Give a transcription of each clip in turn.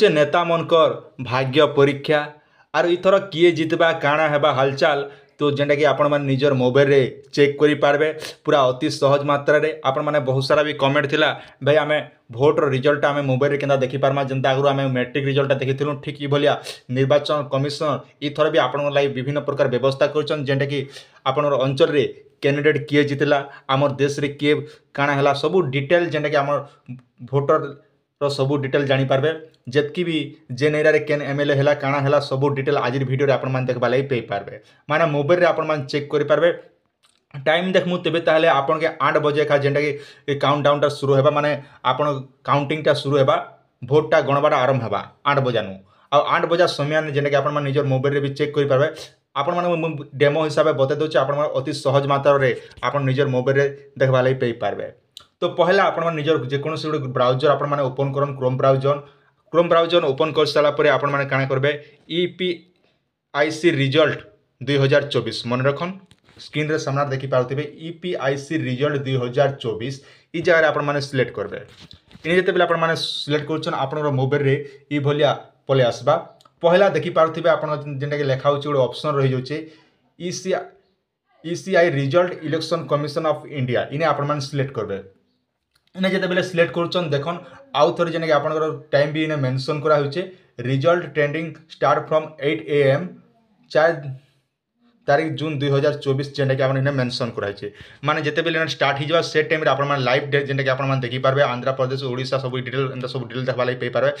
ଯେ ନେତାମାନଙ୍କର ଭାଗ୍ୟ ପରୀକ୍ଷା ଆର୍ ଇଥର କିଏ ଜିତବା କାଣା ହେବା ହାଲଚାଲ ତ ଯେନ୍ଟାକି ଆପଣମାନେ ନିଜର ମୋବାଇଲରେ ଚେକ୍ କରିପାରିବେ ପୁରା ଅତି ସହଜ ମାତ୍ରାରେ ଆପଣମାନେ ବହୁତ ସାରା ବି କମେଣ୍ଟ ଥିଲା ଭାଇ ଆମେ ଭୋଟ୍ର ରିଜଲ୍ଟଟା ଆମେ ମୋବାଇଲରେ କେନ୍ତା ଦେଖିପାରମା ଯେନ୍ତା ଆଗରୁ ଆମେ ମେଟ୍ରିକ୍ ରିଜଲ୍ଟଟା ଦେଖିଥିଲୁ ଠିକ୍ ଏଭଳିଆ ନିର୍ବାଚନ କମିଶନର ଇଥର ବି ଆପଣଙ୍କ ଲାଗି ବିଭିନ୍ନ ପ୍ରକାର ବ୍ୟବସ୍ଥା କରୁଛନ୍ତି ଯେନ୍ଟାକି ଆପଣଙ୍କର ଅଞ୍ଚଳରେ କ୍ୟାଣ୍ଡିଡେଟ୍ କିଏ ଜିତିଲା ଆମର ଦେଶରେ କିଏ କାଣା ହେଲା ସବୁ ଡିଟେଲ୍ ଯେନ୍ଟାକି ଆମର ଭୋଟର তো সবু ডিটেল জাঁপারে যেতকি বি যেন এরিয়ার কেন এমএলএ হল কাণা হল সবু ডিটেল আজির ভিডিওরে আপনার দেখবার লাগে পেপারে মানে মোবাইলে আপনার চেক করে পারবে টাইম দেখমু তেবে তাহলে আপনাকে আট বজে একা যেটাকি কাউন্টডাউনটা শুরু হবা মানে আপনার কাউন্টিংটা শুরু হবা ভোটটা গণবাটা আরম্ভ হবা আট বজানু আর আট বজা সময়ানে যেটাকি আপনার নিজের মোবাইলে বি চেক করে পারবে ଆପଣମାନଙ୍କୁ ଡେମୋ ହିସାବରେ ବତେଇ ଦେଉଛି ଆପଣମାନେ ଅତି ସହଜ ମାତ୍ରାରେ ଆପଣ ନିଜର ମୋବାଇଲରେ ଦେଖିବା ଲାଗି ପାଇପାରିବେ তো ପହିଲା ଆପଣମାନେ ନିଜର ଯେକୌଣସି ଗୋଟେ ବ୍ରାଉଜର୍ ଆପଣମାନେ ଓପନ୍ କରନ୍ Chrome browser Chrome browser open କରିସାରିଲା ପରେ ଆପଣମାନେ କାଣା କରିବେ E P I C result ଦୁଇ ହଜାର ଚବିଶ ମନେ ରଖନ୍ ସ୍କ୍ରିନ୍ରେ ସାମ୍ନାରେ ଦେଖିପାରୁଥିବେ E P I C result ଦୁଇ ହଜାର ଚବିଶ ଇ ଜାଗାରେ ଆପଣମାନେ ସିଲେକ୍ଟ କରିବେ ଏଣେ ଯେତେବେଳେ ଆପଣମାନେ ସିଲେକ୍ଟ କରୁଛନ୍ ଆପଣଙ୍କର ମୋବାଇଲ୍ରେ ଏଇଭଳିଆ ପଳେଇ ଆସବା ପହିଲା ଦେଖିପାରୁଥିବେ ଆପଣ ଯେନ୍ଟାକି ଲେଖା ହେଉଛି ଗୋଟେ option ରହିଯାଉଛେ E C E C I result election commission of India ଇନେ ଆପଣମାନେ ସିଲେକ୍ଟ କରିବେ ଏନେ ଯେତେବେଲେ ସିଲେକ୍ଟ କରୁଛନ୍ ଦେଖନ୍ ଆଉ ଥରେ ଯେନ୍ଟାକି ଆପଣଙ୍କର ଟାଇମ୍ ବି ଇନେ mention କରାହେଉଛେ result trending start from eight A M ଚାରି ତାରିଖ ଜୁନ୍ ଦୁଇ ହଜାର ଚବିଶ ଯେନ୍ଟାକି ଆପଣ ଇନେ ମେନସନ୍ କରାହେଇଛେ ମାନେ ଯେତେବେଲେ ଇନେ ଷ୍ଟାର୍ଟ ହେଇଯିବା ସେ ଟାଇମ୍ରେ ଆପଣମାନେ ଲାଇଭ୍ ଡେଟ୍ ଯେନ୍ଟାକି ଆପଣମାନେ ଦେଖିପାରିବେ ଆନ୍ଧ୍ରପ୍ରଦେଶ ଓଡ଼ିଶା ସବୁ ଡିଟେଲ୍ ଏନ୍ତା ସବୁ ଡିଟେଲ୍ ଦେଖ୍ବାର୍ ଲାଗି ପାଇପାରିବେ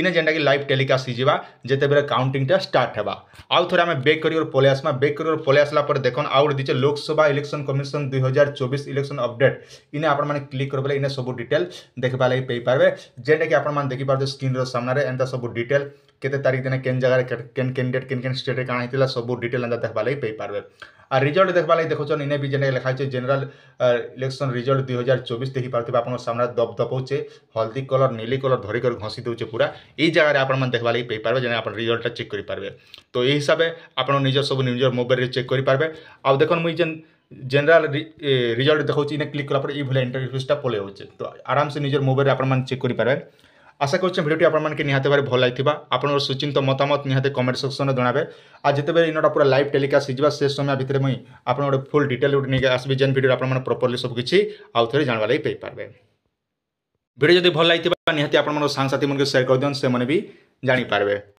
ଇନେ ଯେନ୍ଟାକି ଲାଇଭ୍ ଟେଲିକାଷ୍ଟ ହେଇଯିବା ଯେତେବେଳେ କାଉଣ୍ଟିଂଟା ଷ୍ଟାର୍ଟ ହେବା ଆଉ ଥରେ ଆମେ ବେକ୍ କରିକରି ପଳେଇ ଆସିମା ବେକ୍ କରିକରି ପଳେଇ ଆସିଲା ପରେ ଦେଖନ୍ ଆଉ ଗୋଟେ ଦେଇଛେ ଲୋକସଭା ଇଲେକ୍ସନ କମିଶନ ଦୁଇ ହଜାର ଚବିଶ ଇଲେକ୍ସନ ଅପଡେଟ୍ ଇନେ ଆପଣମାନେ କ୍ଲିକ୍ କରିପାରିବେ ଇନେ ସବୁ ଡିଟେଲ୍ ଦେଖିବା ଲାଗି ପାଇପାରିବେ ଯେନ୍ଟାକି ଆପଣମାନେ ଦେଖିପାରୁଥିବେ ସ୍କ୍ରିନ୍ର ସାମ୍ନାରେ ଏନ୍ତା ସବୁ ଡିଟେଲ୍ କେତେ ତାରିଖ ଦିନ କେନ୍ ଜାଗାରେ କେନ୍ କ୍ୟାଣ୍ଡିଡେଟ୍ କେନ୍ କେନ୍ ଷ୍ଟେଟ୍ରେ କାଣା ହେଇଥିଲା ସବୁ ଡିଟେଲ୍ ଏନ୍ତା ଦେଖ୍ବା ଲାଗି ପାଇପାରିବେ আর রিজল্ট দেখবা লাগে দেখুছেন ইনে বি যেটা লেখা হয়েছে জেনারেল ইলেকশন রিজল্ট দুই হাজার চবিশ দেখিপারে আপনার সামনে দপ দপৌছে হলদি কলর নীলি কলর ধরিকি ঘষি দেছে পুরা এই জায়গায় আপনার দেখবা লাগে পেপারে যেন আপনার রিজল্টটা চেক করে পারবে তো এই হিসাবে আপনার নিজের সব নিজের মোবাইলরে চেক করে পারবে আর দেখুন মুই যেন জেনারেল রিজল্ট দেখাচ্ছি ইনে ক্লিক করার পরে এইভাবে ইন্টারভিউসটা পলে হচ্ছে তো আরামসে নিজের মোবাইলে আপনার চেক করে পারবে আশা করছি ভিডিওটি আপনার নিহতে ভাবে ভাল লাগি আপনার সুচিন্ত মতামত নিহতে কমেন্ট সেকশনে জনাবে আর যেতবে ইনটা পুরো লাইভ টেলিকাস্ট হয়ে সে সময় ভিতরে মুই আপনার গোটে ফুল ডিটেল গোটে নিয়ে আসবি যে ভিডিও আপনার প্রপরলি সব সবকিছু আউথরে জাঁয়া লাগে পাইপারবে ভিডিও যদি ভাল লাগি নিহতি আপনার সাংসাথী মানুষ সেয়ার করে দিও সে জাঁপারে